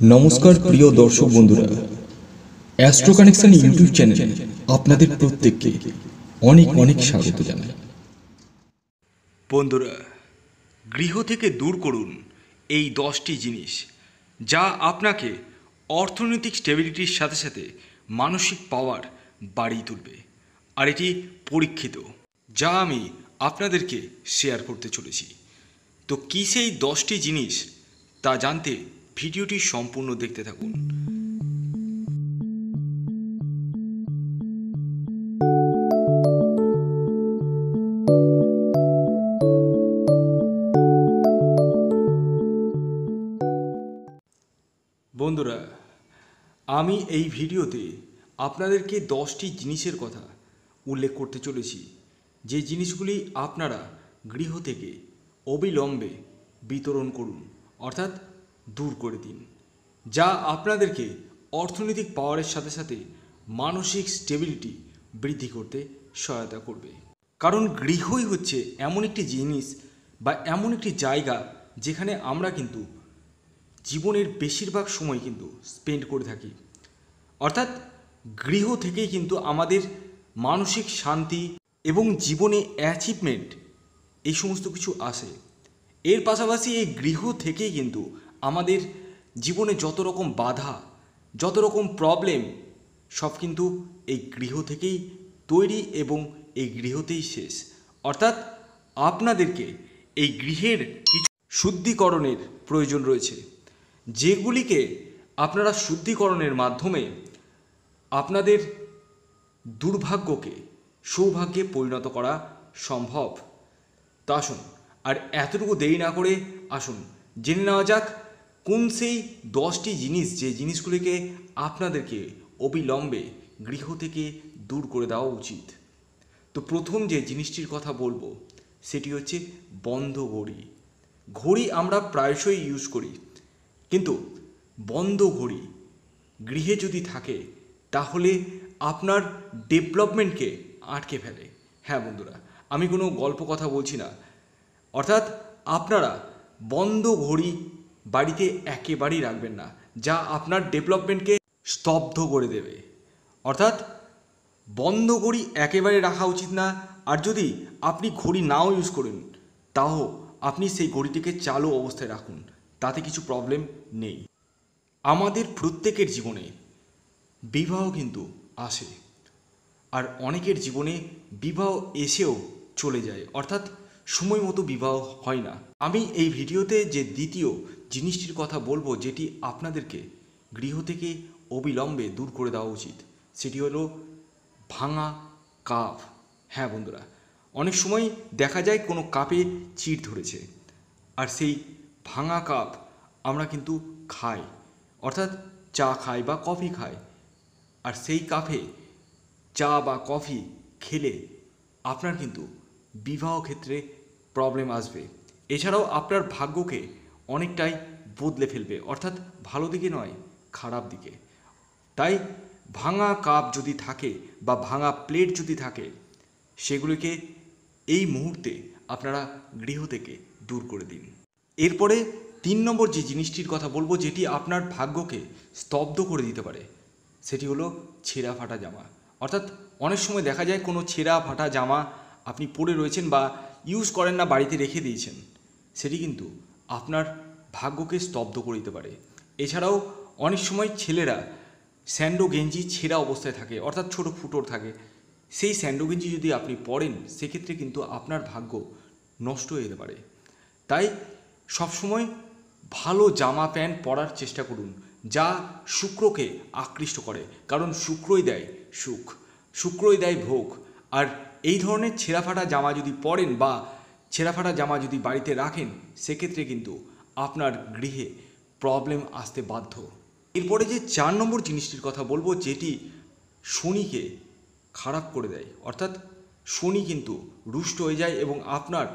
নমস্কার প্রিয় দর্শক বন্ধুরা। অ্যাস্ট্রো কানেকশন ইউটিউব চ্যানেলে আপনাদের প্রত্যেককে অনেক অনেক স্বাগত জানাই। বন্ধুরা, গৃহ থেকে দূর করুন এই দশটি জিনিস যা আপনাকে অর্থনৈতিক স্টেবিলিটির সাথে সাথে মানসিক পাওয়ার বাড়িয়ে তুলবে। আর এটি পরীক্ষিত, যা আমি আপনাদেরকে শেয়ার করতে চলেছি। তো কী সেই দশটি জিনিস তা জানতে ভিডিওটি সম্পূর্ণ দেখতে থাকুন। বন্ধুরা, আমি এই ভিডিওতে আপনাদেরকে দশটি জিনিসের কথা উল্লেখ করতে চলেছি। যে জিনিসগুলি আপনারা গৃহ থেকে অবিলম্বে বিতরণ করুন, অর্থাৎ দূর করে দিন, যা আপনাদেরকে অর্থনৈতিক পাওয়ারের সাথে সাথে মানসিক স্টেবিলিটি বৃদ্ধি করতে সহায়তা করবে। কারণ গৃহই হচ্ছে এমন একটি জিনিস বা এমন একটি জায়গা যেখানে আমরা কিন্তু জীবনের বেশিরভাগ সময় কিন্তু স্পেন্ড করে থাকি। অর্থাৎ গৃহ থেকেই কিন্তু আমাদের মানসিক শান্তি এবং জীবনে অ্যাচিভমেন্ট এই সমস্ত কিছু আসে। এর পাশাপাশি এই গৃহ থেকেই কিন্তু আমাদের জীবনে যত রকম বাধা, যত রকম প্রবলেম সব কিন্তু এই গৃহ থেকেই তৈরি এবং এই গৃহতেই শেষ। অর্থাৎ আপনাদেরকে এই গৃহের কিছু শুদ্ধিকরণের প্রয়োজন রয়েছে। যেগুলিকে আপনারা শুদ্ধিকরণের মাধ্যমে আপনাদের দুর্ভাগ্যকে, সৌভাগ্যে পরিণত করা সম্ভব। তো আসুন, আর এতটুকু দেরি না করে আসুন, জেনে নেওয়া যাক কোন সেই দশটি জিনিস যে জিনিসগুলিকে আপনাদেরকে অবিলম্বে গৃহ থেকে দূর করে দেওয়া উচিত? তো প্রথম যে জিনিসটির কথা বলব, সেটি হচ্ছে বন্ধ ঘড়ি। ঘড়ি আমরা প্রায়শই ইউজ করি, কিন্তু বন্ধ ঘড়ি গৃহে যদি থাকে, তাহলে আপনার ডেভেলপমেন্টকে আটকে ফেলে। হ্যাঁ বন্ধুরা, আমি কোনো গল্প কথা বলছি না। অর্থাৎ আপনারা বন্ধ ঘড়ি বাড়িতে একেবারেই রাখবেন না, যা আপনার ডেভেলপমেন্টকে স্তব্ধ করে দেবে। অর্থাৎ বন্ধ ঘড়ি একেবারে রাখা উচিত না, আর যদি আপনি ঘড়ি নাও ইউজ করেন, তাও আপনি সেই ঘড়িটিকে চালু অবস্থায় রাখুন, তাতে কিছু প্রবলেম নেই। আমাদের প্রত্যেকের জীবনে বিবাহ কিন্তু আসে, আর অনেকের জীবনে বিবাহ এসেও চলে যায়। অর্থাৎ সময় মতো বিবাহ হয় না। আমি এই ভিডিওতে যে দ্বিতীয় জিনিসটির কথা বলব, যেটি আপনাদেরকে গৃহ থেকে অবিলম্বে দূর করে দেওয়া উচিত, সেটি হলো ভাঙা কাপ। হ্যাঁ বন্ধুরা, অনেক সময় দেখা যায় কোনো কাপে চিড় ধরেছে, আর সেই ভাঙা কাপ আমরা কিন্তু খাই, অর্থাৎ চা খাই বা কফি খাই, আর সেই কাপে চা বা কফি খেলে আপনার কিন্তু বিবাহ ক্ষেত্রে প্রবলেম আসবে। এছাড়াও আপনার ভাগ্যকে অনেকটাই বদলে ফেলবে, অর্থাৎ ভালো দিকে নয়, খারাপ দিকে। তাই ভাঙা কাপ যদি থাকে বা ভাঙা প্লেট যদি থাকে, সেগুলিকে এই মুহূর্তে আপনারা গৃহ থেকে দূর করে দিন। এরপরে তিন নম্বর যে জিনিসটির কথা বলব, যেটি আপনার ভাগ্যকে স্তব্ধ করে দিতে পারে, সেটি হলো ছেঁড়া ফাটা জামা। অর্থাৎ অনেক সময় দেখা যায় কোনো ছেঁড়া ফাটা জামা আপনি পরে রয়েছেন বা ইউজ করেন না, বাড়িতে রেখে দিয়েছেন, সেটি কিন্তু আপনার ভাগ্যকে স্তব্ধ করে দিতে পারে। এছাড়াও অনেক সময় ছেলেরা স্যান্ডো গেঞ্জি ছেঁড়া অবস্থায় থাকে, অর্থাৎ ছোট ফুটোর থাকে। সেই স্যান্ডো গেঞ্জি যদি আপনি পরেন, সেক্ষেত্রে কিন্তু আপনার ভাগ্য নষ্ট হয়ে যেতে পারে। তাই সবসময় ভালো জামা প্যান্ট পরার চেষ্টা করুন, যা শুক্রকে আকৃষ্ট করে। কারণ শুক্রই দেয় সুখ, শুক্রই দেয় ভোগ, আর এই ধরনের ছেঁড়াফাটা জামা যদি পরেন বা ছেঁড়াফাটা জামা যদি বাড়িতে রাখেন, সেক্ষেত্রে কিন্তু আপনার গৃহে প্রবলেম আসতে বাধ্য। এরপরে যে চার নম্বর জিনিসটির কথা বলব, যেটি শনিকে খারাপ করে দেয়। অর্থাৎ শনি কিন্তু রুষ্ট হয়ে যায় এবং আপনার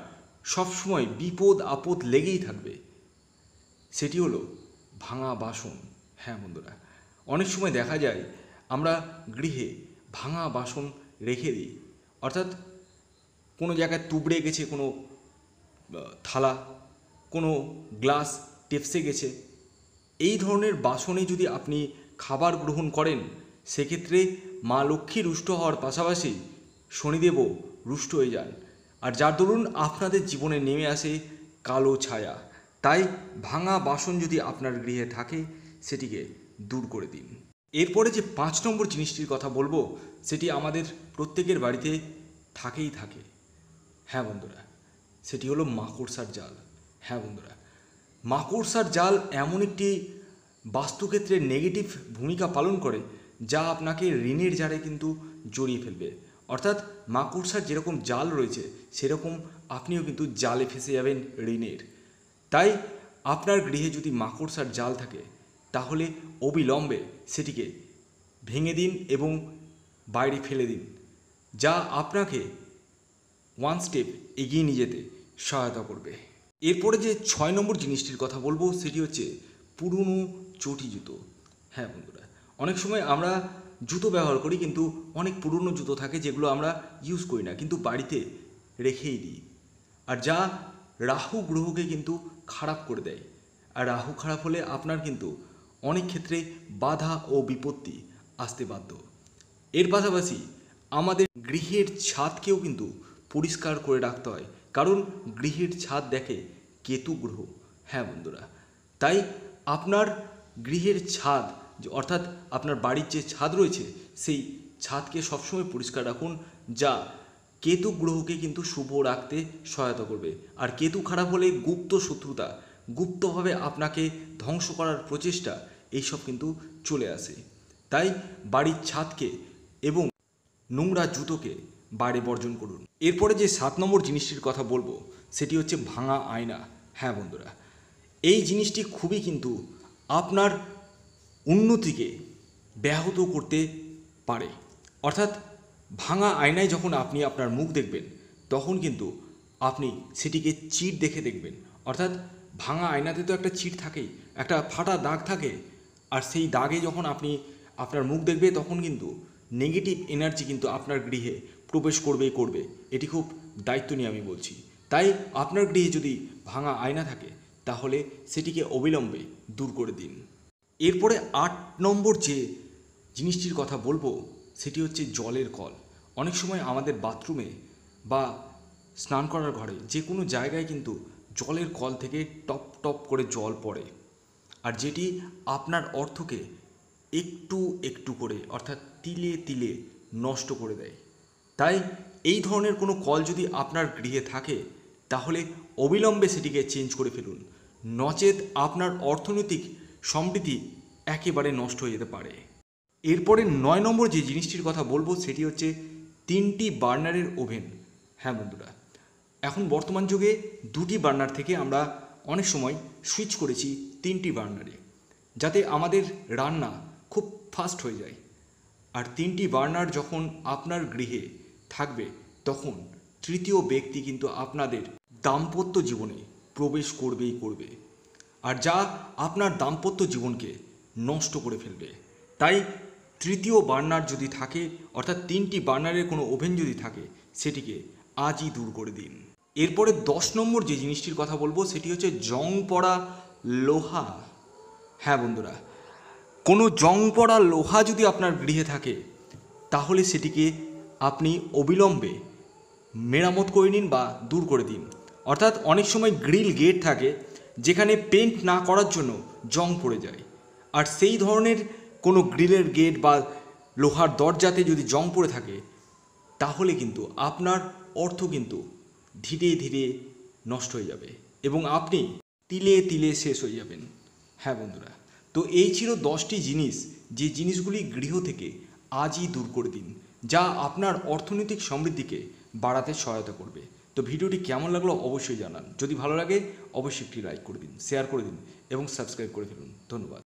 সবসময় বিপদ আপদ লেগেই থাকবে। সেটি হলো ভাঙা বাসন। হ্যাঁ বন্ধুরা, অনেক সময় দেখা যায় আমরা গৃহে ভাঙা বাসন রেখে দিই। অর্থাৎ কোনো জায়গায় তুবড়ে গেছে, কোনো থালা, কোনো গ্লাস টেপসে গেছে। এই ধরনের বাসনে যদি আপনি খাবার গ্রহণ করেন, সেক্ষেত্রে মা লক্ষ্মী রুষ্ট হওয়ার পাশাপাশি শনিদেবও রুষ্ট হয়ে যান। আর যার দরুন আপনাদের জীবনে নেমে আসে কালো ছায়া। তাই ভাঙা বাসন যদি আপনার গৃহে থাকে, সেটিকে দূর করে দিন। এরপরে যে পাঁচ নম্বর জিনিসটির কথা বলব, সেটি আমাদের প্রত্যেকের বাড়িতে থাকেই থাকে। হ্যাঁ বন্ধুরা, সেটি হলো মাকড়সার জাল। হ্যাঁ বন্ধুরা, মাকড়সার জাল এমন একটি বাস্তুক্ষেত্রে নেগেটিভ ভূমিকা পালন করে, যা আপনাকে ঋণের জালে কিন্তু জড়িয়ে ফেলবে। অর্থাৎ মাকড়সার যেরকম জাল রয়েছে, সেরকম আপনিও কিন্তু জালে ফেসে যাবেন ঋণের। তাই আপনার গৃহে যদি মাকড়সার জাল থাকে, তাহলে অবিলম্বে সেটিকে ভেঙে দিন এবং বাইরে ফেলে দিন, যা আপনাকে ওয়ান স্টেপ এগিয়ে নিয়ে যেতে সহায়তা করবে। এরপরে যে ছয় নম্বর জিনিসটির কথা বলব, সেটি হচ্ছে পুরনো চটি জুতো। হ্যাঁ বন্ধুরা, অনেক সময় আমরা জুতো ব্যবহার করি, কিন্তু অনেক পুরনো জুতো থাকে যেগুলো আমরা ইউজ করি না, কিন্তু বাড়িতে রেখেই দিই। আর যা রাহু গ্রহকে কিন্তু খারাপ করে দেয়। আর রাহু খারাপ হলে আপনার কিন্তু অনেক ক্ষেত্রে বাধা ও বিপত্তি আসতে বাধ্য। এর পাশাপাশি আমাদের গৃহের ছাদকেও কিন্তু পরিষ্কার করে রাখতে হয়, কারণ গৃহের ছাদ দেখে কেতু গ্রহ। হ্যাঁ বন্ধুরা, তাই আপনার গৃহের ছাদ অর্থাৎ আপনার বাড়ির যে ছাদ রয়েছে, সেই ছাদকে সবসময় পরিষ্কার রাখুন, যা কেতু গ্রহকে কিন্তু শুভ রাখতে সহায়তা করবে। আর কেতু খারাপ হলে গুপ্ত শত্রুতা গুপ্তভাবে আপনাকে ধ্বংস করার প্রচেষ্টা, এইসব কিন্তু চলে আসে। তাই বাড়ির ছাদকে এবং নোংরা জুতোকে বাইরে বর্জন করুন। এরপরে যে সাত নম্বর জিনিসটির কথা বলব, সেটি হচ্ছে ভাঙা আয়না। হ্যাঁ বন্ধুরা, এই জিনিসটি খুবই কিন্তু আপনার উন্নতিকে ব্যাহত করতে পারে। অর্থাৎ ভাঙা আয়নায় যখন আপনি আপনার মুখ দেখবেন, তখন কিন্তু আপনি সেটিকে চিট দেখে দেখবেন। অর্থাৎ ভাঙা আয়নাতে তো একটা চিট থাকেই, একটা ফাটা দাগ থাকে। আর সেই দাগে যখন আপনি আপনার মুখ দেখবে তখন কিন্তু নেগেটিভ এনার্জি কিন্তু আপনার গৃহে প্রবেশ করবেই করবে। এটি খুব দায়িত্ব নিয়ে আমি বলছি। তাই আপনার গৃহে যদি ভাঙা আয়না থাকে, তাহলে সেটিকে অবিলম্বে দূর করে দিন। এরপরে আট নম্বর যে জিনিসটির কথা বলব, সেটি হচ্ছে জলের কল। অনেক সময় আমাদের বাথরুমে বা স্নান করার ঘরে যে কোনো জায়গায় কিন্তু জলের কল থেকে টপ টপ করে জল পড়ে। আর যেটি আপনার অর্থকে একটু একটু করে, অর্থাৎ তিলে তিলে নষ্ট করে দেয়। তাই এই ধরনের কোনো কল যদি আপনার গৃহে থাকে, তাহলে অবিলম্বে সেটিকে চেঞ্জ করে ফেলুন। নচেত আপনার অর্থনৈতিক সমৃদ্ধি একেবারে নষ্ট হয়ে যেতে পারে। এরপরে নয় নম্বর যে জিনিসটির কথা বলব, সেটি হচ্ছে তিনটি বার্নারের ওভেন। হ্যাঁ বন্ধুরা এখন বর্তমান যুগে দুটি বার্নার থেকে আমরা অনেক সময় সুইচ করেছি তিনটি বার্নারে, যাতে আমাদের রান্না খুব ফাস্ট হয়ে যায়। আর তিনটি বার্নার যখন আপনার গৃহে থাকবে, তখন তৃতীয় ব্যক্তি কিন্তু আপনাদের দাম্পত্য জীবনে প্রবেশ করবেই করবে। আর যা আপনার দাম্পত্য জীবনকে নষ্ট করে ফেলবে। তাই তৃতীয় বার্নার যদি থাকে, অর্থাৎ তিনটি বার্নারের কোনো ওভেন যদি থাকে, সেটিকে আজই দূর করে দিন। এরপরে দশ নম্বর যে জিনিসটির কথা বলব, সেটি হচ্ছে জং পড়া লোহা। হ্যাঁ বন্ধুরা, কোনো জং পড়া লোহা যদি আপনার গৃহে থাকে, তাহলে সেটিকে আপনি অবিলম্বে মেরামত করে নিন বা দূর করে দিন। অর্থাৎ অনেক সময় গ্রিল গেট থাকে, যেখানে পেন্ট না করার জন্য জং পড়ে যায়। আর সেই ধরনের কোনো গ্রিলের গেট বা লোহার দরজাতে যদি জং পড়ে থাকে, তাহলে কিন্তু আপনার অর্থ কিন্তু ধীরে ধীরে নষ্ট হয়ে যাবে এবং আপনি তিলে তিলে শেষ হয়ে যাবেন। হ্যাঁ বন্ধুরা, তো এই ছিল দশটি জিনিস যে জিনিসগুলি গৃহ থেকে আজই দূর করে দিন, যা আপনার অর্থনৈতিক সমৃদ্ধিকে বাড়াতে সহায়তা করবে। তো ভিডিওটি কেমন লাগল অবশ্যই জানান। যদি ভালো লাগে, অবশ্যই একটি লাইক করে দিন শেয়ার করে দিন এবং সাবস্ক্রাইব করে ফেলুন। ধন্যবাদ।